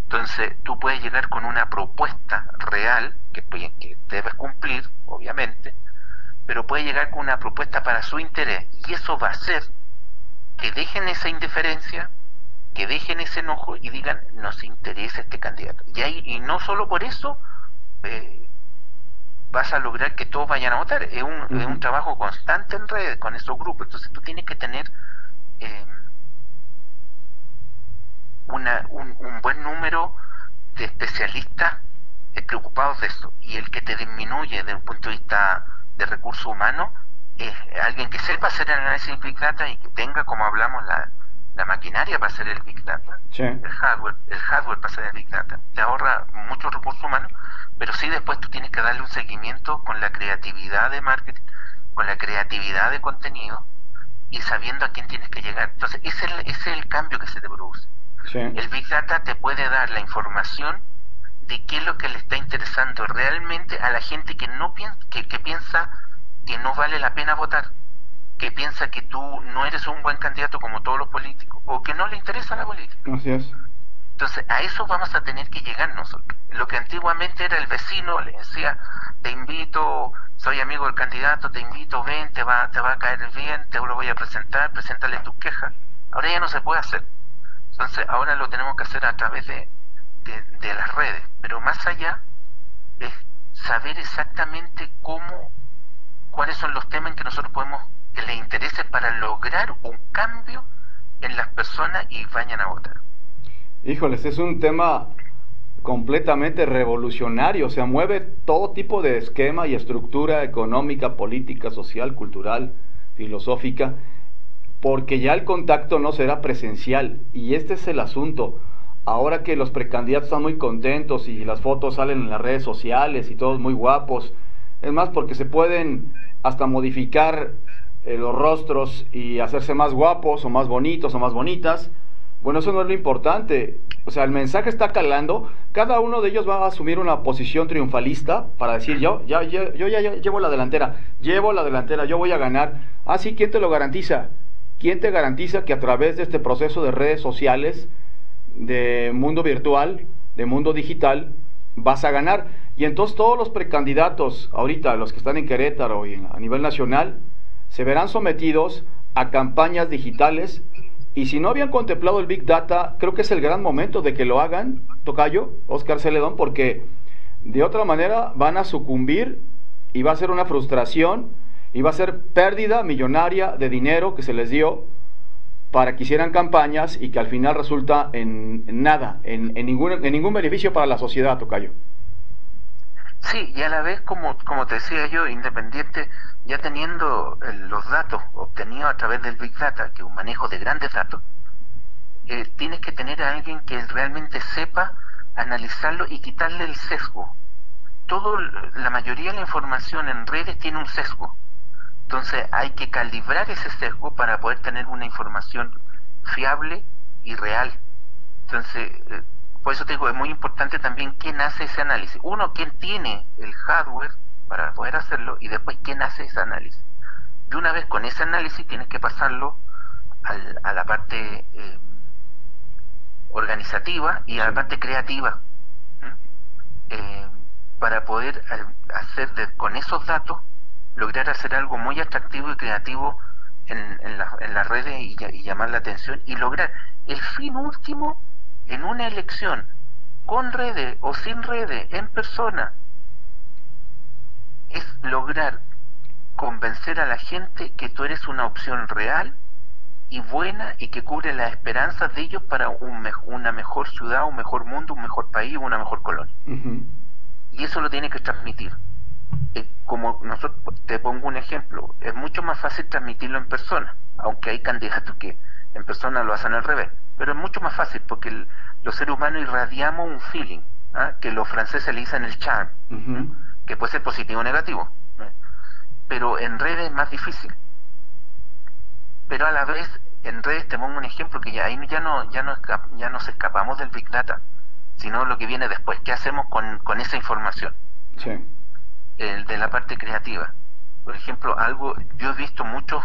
Entonces tú puedes llegar con una propuesta real que, que debes cumplir, obviamente, pero puedes llegar con una propuesta para su interés y eso va a hacer que dejen esa indiferencia, que dejen ese enojo y digan nos interesa este candidato. Y, ahí, y no solo por eso eh, vas a lograr que todos vayan a votar. Es un, es un trabajo constante en redes con esos grupos. Entonces tú tienes que tener eh, una, un, un, buen número de especialistas preocupados de eso. Y el que te disminuye desde un punto de vista de recursos humanos es alguien que sepa hacer el análisis de Big Data y que tenga, como hablamos, la, la maquinaria para hacer el Big Data, sí. el hardware, el hardware para hacer el Big Data. Te ahorra muchos recursos humanos, pero sí después tú tienes que darle un seguimiento con la creatividad de marketing, con la creatividad de contenido y sabiendo a quién tienes que llegar. Entonces, ese es el, ese es el cambio que se te produce. Sí. El Big Data te puede dar la información de qué es lo que le está interesando realmente a la gente que no piensa, que, que piensa que no vale la pena votar, que piensa que tú no eres un buen candidato como todos los políticos, o que no le interesa la política. Así es. Entonces, a eso vamos a tener que llegar nosotros. Lo que antiguamente era el vecino, le decía, te invito, soy amigo del candidato, te invito, ven, te va, te va a caer bien, te lo voy a presentar, preséntale tus quejas. Ahora ya no se puede hacer. Entonces, ahora lo tenemos que hacer a través de, de, las redes. Pero más allá es saber exactamente cómo, cuáles son los temas en que nosotros podemos, que les interese para lograr un cambio en las personas y vayan a votar. Híjoles, es un tema completamente revolucionario, o sea, mueve todo tipo de esquema y estructura económica, política, social, cultural, filosófica, porque ya el contacto no será presencial y este es el asunto. Ahora que los precandidatos están muy contentos y las fotos salen en las redes sociales y todos muy guapos, es más porque se pueden hasta modificar eh, los rostros y hacerse más guapos o más bonitos o más bonitas, bueno, eso no es lo importante. O sea, el mensaje está calando. Cada uno de ellos va a asumir una posición triunfalista para decir yo, ya, yo ya, llevo la delantera, llevo la delantera, yo voy a ganar. Ah, sí, ¿quién te lo garantiza? ¿Quién te garantiza que a través de este proceso de redes sociales, de mundo virtual, de mundo digital, vas a ganar? Y entonces todos los precandidatos, ahorita los que están en Querétaro y a nivel nacional, se verán sometidos a campañas digitales y si no habían contemplado el Big Data, creo que es el gran momento de que lo hagan, Tocayo, Oscar Celedón, porque de otra manera van a sucumbir y va a ser una frustración va a ser pérdida millonaria de dinero que se les dio para que hicieran campañas y que al final resulta en, nada, en, ningún, en ningún beneficio para la sociedad, Tocayo. Sí, y a la vez, como, como te decía yo, independiente, ya teniendo eh, los datos obtenidos a través del Big Data, que es un manejo de grandes datos, eh, tienes que tener a alguien que realmente sepa analizarlo y quitarle el sesgo. Todo, la mayoría de la información en redes tiene un sesgo. Entonces hay que calibrar ese sesgo para poder tener una información fiable y real. Entonces, eh, por eso te digo, es muy importante también quién hace ese análisis. Uno, quién tiene el hardware para poder hacerlo y después quién hace ese análisis. Y una vez con ese análisis tienes que pasarlo a la parte eh, organizativa y a la parte creativa eh, para poder hacer con esos datos lograr hacer algo muy atractivo y creativo en, en, las redes y, y, llamar la atención y lograr el fin último en una elección con redes o sin redes en persona es lograr convencer a la gente que tú eres una opción real y buena y que cubre las esperanzas de ellos para un una mejor ciudad, un mejor mundo, un mejor país, una mejor colonia. Y eso lo tiene que transmitir. Eh, como nosotros, te pongo un ejemplo, es mucho más fácil transmitirlo en persona, aunque hay candidatos que en persona lo hacen al revés, pero es mucho más fácil porque los seres humanos irradiamos un feeling, ¿ah? que los franceses le dicen el charm, que puede ser positivo o negativo, pero en redes es más difícil. Pero a la vez, en redes te pongo un ejemplo que ya ahí ya no, ya no, ya nos escapamos del Big Data, sino lo que viene después, ¿qué hacemos con, con esa información? Sí el de la parte creativa. Por ejemplo, algo, yo he visto muchos,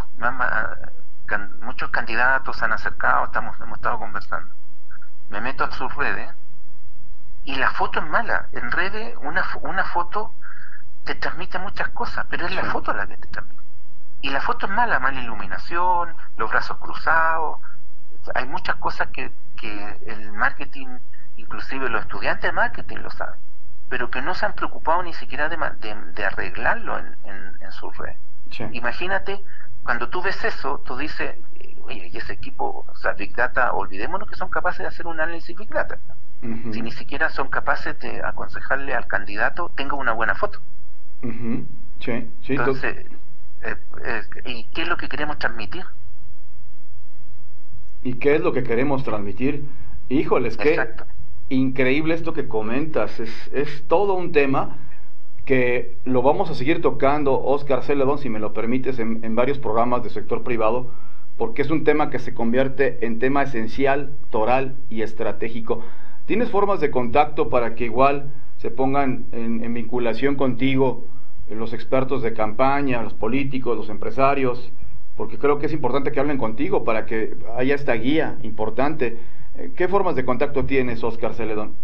muchos candidatos han acercado, estamos, hemos estado conversando. Me meto a sus redes y la foto es mala. En redes una, una foto te transmite muchas cosas, pero es la foto la que te transmite. Y la foto es mala, mala iluminación, los brazos cruzados. Hay muchas cosas que, que el marketing, inclusive los estudiantes de marketing lo saben pero que no se han preocupado ni siquiera de, de, arreglarlo en, en, su red. Imagínate, cuando tú ves eso, tú dices, eh, oye, y ese equipo, o sea, Big Data, olvidémonos que son capaces de hacer un análisis Big Data. Si ni siquiera son capaces de aconsejarle al candidato, tenga una buena foto. Entonces, eh, eh, ¿y qué es lo que queremos transmitir? ¿Y qué es lo que queremos transmitir? Híjoles, que increíble esto que comentas, es, todo un tema que lo vamos a seguir tocando, Oscar Celedón, si me lo permites, en, varios programas de sector privado, porque es un tema que se convierte en tema esencial, toral y estratégico. ¿Tienes formas de contacto para que igual se pongan en, en vinculación contigo los expertos de campaña, los políticos, los empresarios? Porque creo que es importante que hablen contigo para que haya esta guía importante eh, ¿Qué formas de contacto tienes, Oscar Celedón?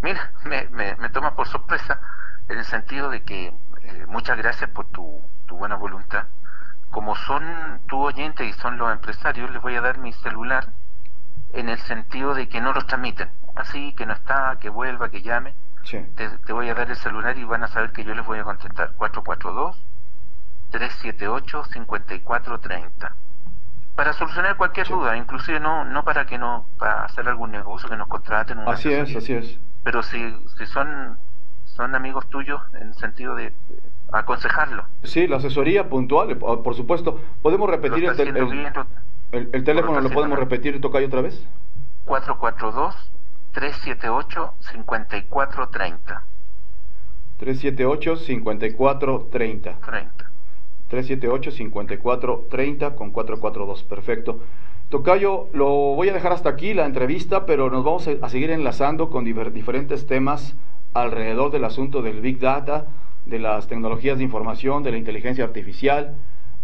Mira, me, me, toma por sorpresa en el sentido de que eh, muchas gracias por tu, tu, buena voluntad. Como son tu oyente y son los empresarios, les voy a dar mi celular en el sentido de que no los transmiten. Así, que no está, que vuelva, que llame. Te, te, voy a dar el celular y van a saber que yo les voy a contestar. 442 378 5430 para solucionar cualquier duda, inclusive no no para que no para hacer algún negocio que nos contraten. así es, así es. Pero si si son son amigos tuyos en el sentido de aconsejarlo. Sí, la asesoría puntual, por supuesto. ¿Podemos repetir el, el, teléfono? ¿Lo, podemos repetir, toca otra vez? 442-378-5430. 378-5430. 30. 378-5430 con 442. Perfecto. Tocayo, lo voy a dejar hasta aquí la entrevista, pero nos vamos a seguir enlazando con diferentes temas alrededor del asunto del Big Data, de las tecnologías de información, de la inteligencia artificial,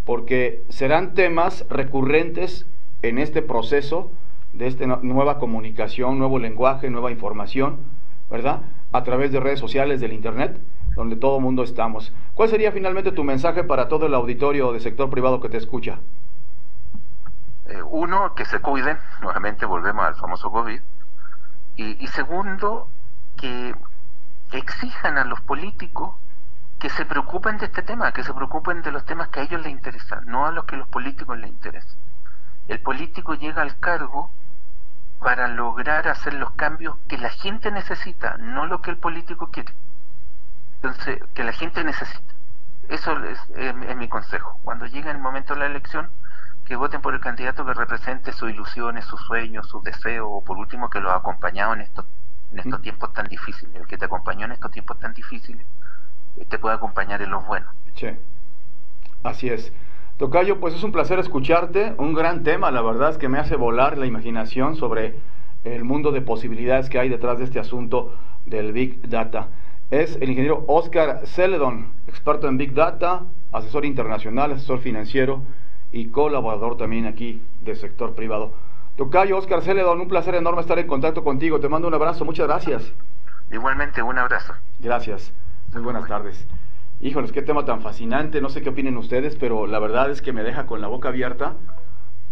porque serán temas recurrentes en este proceso de esta nueva comunicación, nuevo lenguaje, nueva información, ¿verdad? A través de redes sociales, del Internet donde todo mundo estamos. ¿Cuál sería finalmente tu mensaje para todo el auditorio de sector privado que te escucha? Eh, uno, que se cuiden, nuevamente volvemos al famoso COVID, y, segundo, que, exijan a los políticos que se preocupen de este tema, que se preocupen de los temas que a ellos les interesan, no a los que los políticos les interesan. El político llega al cargo para lograr hacer los cambios que la gente necesita, no lo que el político quiere. Entonces, que la gente necesita. Eso es, mi consejo. Cuando llegue el momento de la elección, que voten por el candidato que represente sus ilusiones, sus sueños, sus deseos, o por último que los ha acompañado en estos, en estos mm. tiempos tan difíciles. El que te acompañó en estos tiempos tan difíciles, eh, te puede acompañar en los buenos. Sí, así es. Tocayo, pues es un placer escucharte, un gran tema, la verdad es que me hace volar la imaginación sobre el mundo de posibilidades que hay detrás de este asunto del Big Data. Es el ingeniero Oscar Celedon, experto en Big Data, asesor internacional, asesor financiero y colaborador también aquí del sector privado. Tocayo, Oscar Celedon, un placer enorme estar en contacto contigo. Te mando un abrazo, muchas gracias. Igualmente, un abrazo. Gracias. Muy buenas tardes. Híjoles, qué tema tan fascinante, no sé qué opinen ustedes, pero la verdad es que me deja con la boca abierta,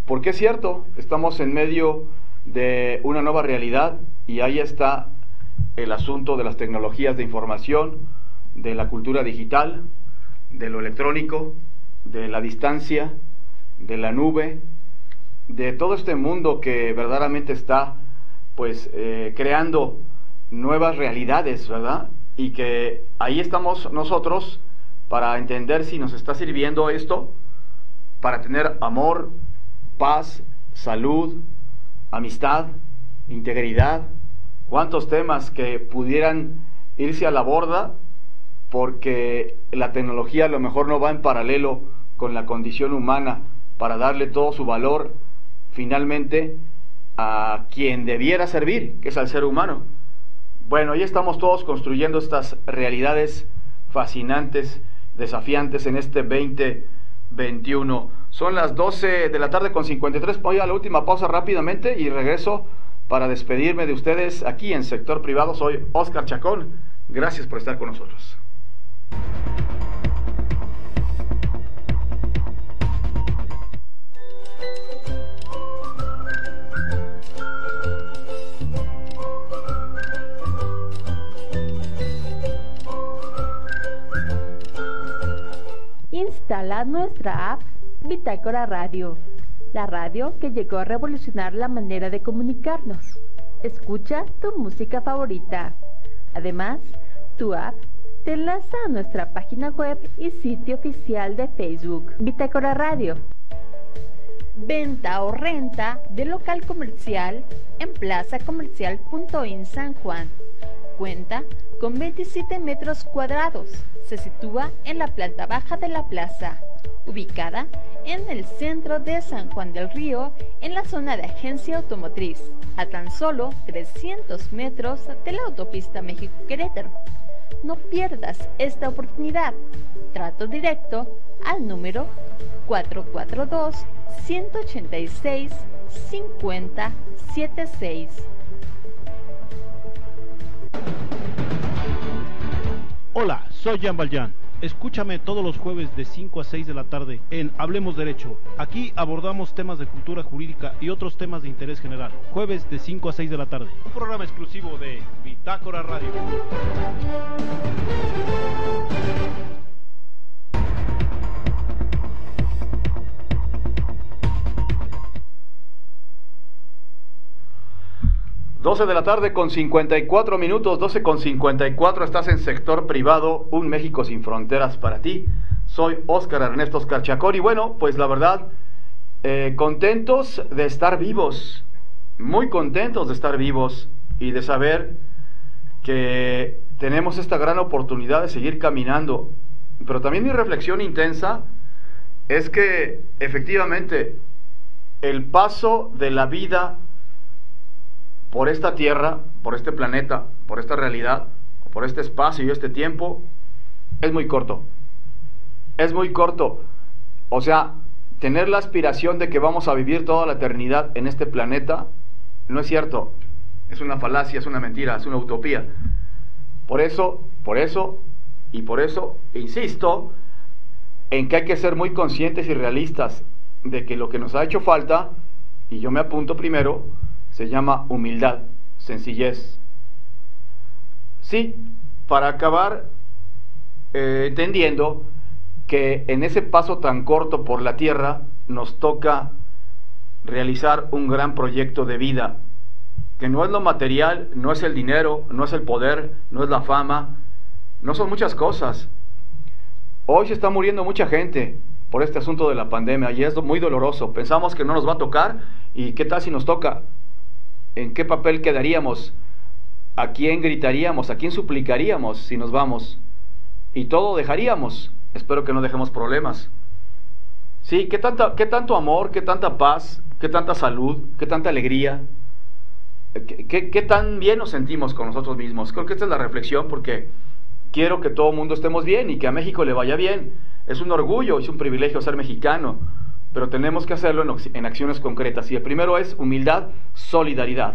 porque es cierto, estamos en medio de una nueva realidad y ahí está el asunto de las tecnologías de información, de la cultura digital, de lo electrónico, de la distancia, de la nube, de todo este mundo que verdaderamente está pues eh, creando nuevas realidades, ¿verdad? y que ahí estamos nosotros para entender si nos está sirviendo esto para tener amor, paz, salud, amistad, integridad, cuántos temas que pudieran irse a la borda porque la tecnología a lo mejor no va en paralelo con la condición humana para darle todo su valor finalmente a quien debiera servir, que es al ser humano. Bueno, ahí estamos todos construyendo estas realidades fascinantes, desafiantes en este 2021. Son las 12 de la tarde con 53. Voy a la última pausa rápidamente y regreso para despedirme de ustedes aquí en Sector Privado. Soy Oscar Chacón. Gracias por estar con nosotros. 'Instala nuestra app Bitácora Radio, la radio que llegó a revolucionar la manera de comunicarnos. Escucha tu música favorita. Además, tu app te enlaza a nuestra página web y sitio oficial de Facebook, Bitácora Radio. Venta o renta de local comercial en Plaza Comercial.in San Juan. Cuenta con 27 metros cuadrados. Se sitúa en la planta baja de la plaza, ubicada en el centro de San Juan del Río, en la zona de agencia automotriz, a tan solo 300 metros de la autopista México-Querétaro. No pierdas esta oportunidad. Trato directo al número 442 186 5076. Hola, soy Jan Valjean. Escúchame todos los jueves de 5 a 6 de la tarde en Hablemos Derecho. Aquí abordamos temas de cultura jurídica y otros temas de interés general. Jueves de 5 a 6 de la tarde. Un programa exclusivo de Bitácora Radio. 12 de la tarde con 54 minutos, 12 con 54, estás en sector privado, un México sin fronteras para ti. Soy Óscar Ernesto Oscar Chacón y bueno, pues la verdad, eh, contentos de estar vivos, muy contentos de estar vivos y de saber que tenemos esta gran oportunidad de seguir caminando. Pero también mi reflexión intensa es que efectivamente el paso de la vida por esta tierra, por este planeta, por esta realidad, por este espacio y este tiempo, es muy corto. Es muy corto. O sea, tener la aspiración de que vamos a vivir toda la eternidad en este planeta, no es cierto. Es una falacia, es una mentira, es una utopía. Por eso, por eso y por eso, insisto, en que hay que ser muy conscientes y realistas de que lo que nos ha hecho falta y yo me apunto primero, se llama humildad, sencillez. Sí, para acabar eh, entendiendo que en ese paso tan corto por la tierra nos toca realizar un gran proyecto de vida, que no es lo material, no es el dinero, no es el poder, no es la fama, no son muchas cosas. Hoy se está muriendo mucha gente por este asunto de la pandemia y es muy doloroso. Pensamos que no nos va a tocar y qué tal si nos toca. ¿En qué papel quedaríamos? ¿A quién gritaríamos? ¿A quién suplicaríamos si nos vamos? Y todo dejaríamos. Espero que no dejemos problemas. Sí, ¿qué, tanta, qué tanto amor, qué tanta paz, qué tanta salud, qué tanta alegría, qué, qué tan bien nos sentimos con nosotros mismos. Creo que esta es la reflexión porque quiero que todo el mundo estemos bien y que a México le vaya bien. Es un orgullo, es un privilegio ser mexicano, pero tenemos que hacerlo en, acciones concretas. Y el primero es humildad, solidaridad.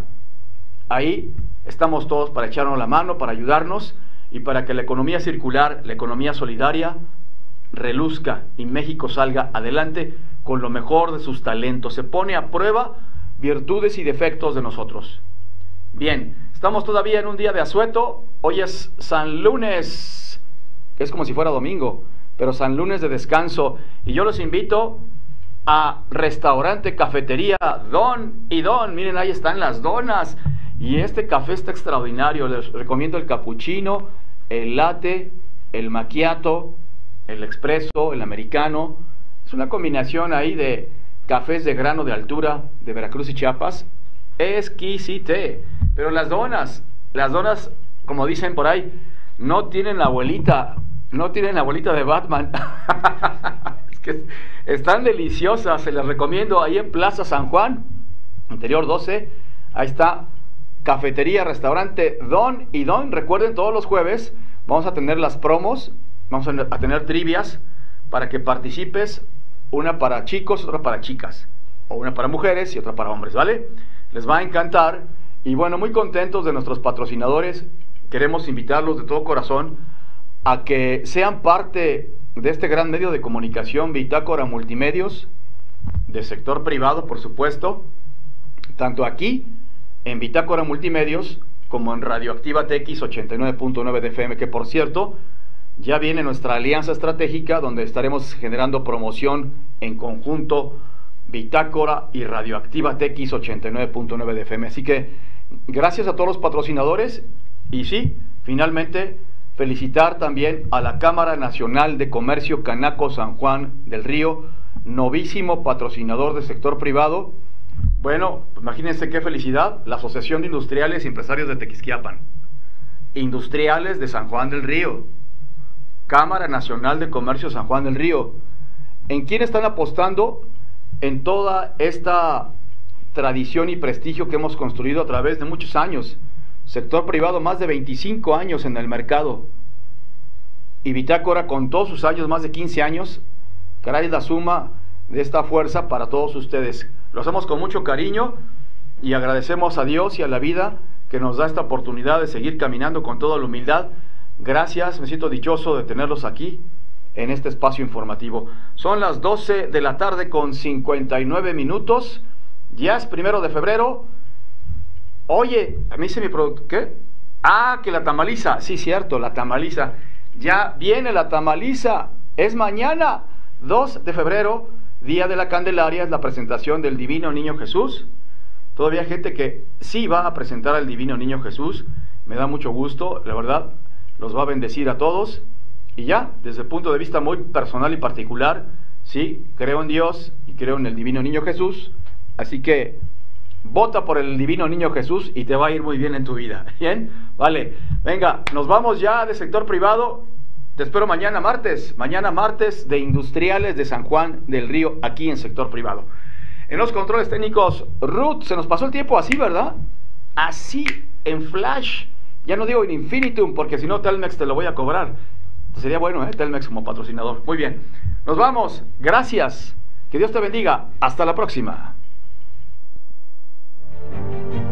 Ahí estamos todos para echarnos la mano, para ayudarnos y para que la economía circular, la economía solidaria, reluzca y México salga adelante con lo mejor de sus talentos. Se pone a prueba virtudes y defectos de nosotros. Bien, estamos todavía en un día de asueto. Hoy es San Lunes, es como si fuera domingo, pero San Lunes de descanso. Y yo los invito a restaurante, cafetería, Don y Don. Miren, ahí están las donas. Y este café está extraordinario. Les recomiendo el cappuccino, el latte, el macchiato, el expreso, el americano. Es una combinación ahí de cafés de grano de altura de Veracruz y Chiapas. Exquisite. Pero las donas, las donas, como dicen por ahí, no tienen la abuelita, no tienen la abuelita de Batman. que están deliciosas, se les recomiendo ahí en Plaza San Juan, interior 12. Ahí está, cafetería, restaurante Don y Don. Recuerden, todos los jueves vamos a tener las promos, vamos a tener trivias para que participes, una para chicos, otra para chicas, o una para mujeres y otra para hombres, ¿vale? Les va a encantar y bueno, muy contentos de nuestros patrocinadores. Queremos invitarlos de todo corazón a que sean parte de este gran medio de comunicación, Bitácora Multimedios, del sector privado, por supuesto, tanto aquí en Bitácora Multimedios como en Radioactiva TX 89.9 de FM, que por cierto, ya viene nuestra alianza estratégica donde estaremos generando promoción en conjunto Bitácora y Radioactiva TX 89.9 de FM. Así que Gracias a todos los patrocinadores y sí, finalmente felicitar también a la Cámara Nacional de Comercio Canaco San Juan del Río, novísimo patrocinador del sector privado. Bueno, imagínense qué felicidad, la Asociación de Industriales y Empresarios de Tequisquiapan, Industriales de San Juan del Río, Cámara Nacional de Comercio San Juan del Río, en quién están apostando en toda esta tradición y prestigio que hemos construido a través de muchos años. Sector privado, más de 25 años en el mercado. Y Bitácora, con todos sus años, más de 15 años, caray, la suma de esta fuerza para todos ustedes. Lo hacemos con mucho cariño y agradecemos a Dios y a la vida que nos da esta oportunidad de seguir caminando con toda la humildad. Gracias, me siento dichoso de tenerlos aquí en este espacio informativo. Son las 12 de la tarde con 59 minutos. Ya es primero de febrero. Oye, a mí se me producto. ¿Qué? Ah, que la tamaliza. Sí, cierto, la tamaliza. Ya viene la tamaliza. Es mañana, 2 de febrero, día de la Candelaria, es la presentación del Divino Niño Jesús. Todavía hay gente que sí va a presentar al Divino Niño Jesús. Me da mucho gusto, la verdad, los va a bendecir a todos. Y ya, desde el punto de vista muy personal y particular, sí, creo en Dios y creo en el Divino Niño Jesús. Así que vota por el divino niño Jesús y te va a ir muy bien en tu vida. ¿Bien? Vale. Venga, nos vamos ya de sector privado. Te espero mañana martes. Mañana martes de Industriales de San Juan del Río, aquí en sector privado. En los controles técnicos, Ruth, se nos pasó el tiempo así, ¿verdad? Así, en flash. Ya no digo en infinitum, porque si no, Telmex te lo voy a cobrar. Sería bueno, ¿eh? Telmex como patrocinador. Muy bien. Nos vamos. Gracias. Que Dios te bendiga. Hasta la próxima. thank you